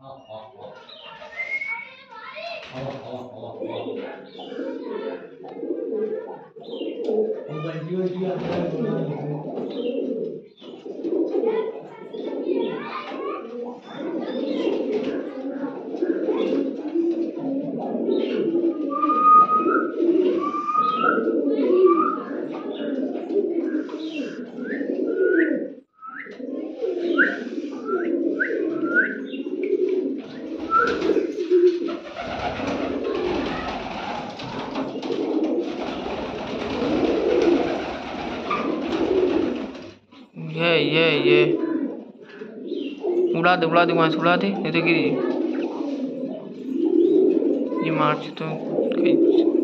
好好好。好吧好吧好吧好吧。我感觉这样太不 ये ये ये। उड़ा दे उड़ा दे, वहाँ से उड़ा दे। नहीं तो गिरी ये मार्च तो कहीं